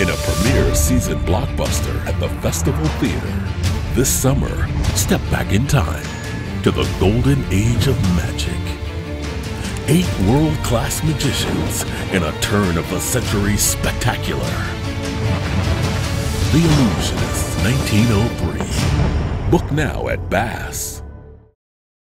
in a premiere season blockbuster at the Festival Theater. This summer, step back in time to the golden age of magic. Eight world class magicians in a turn of the century spectacular. The Illusionist 1903. Book now at Bass.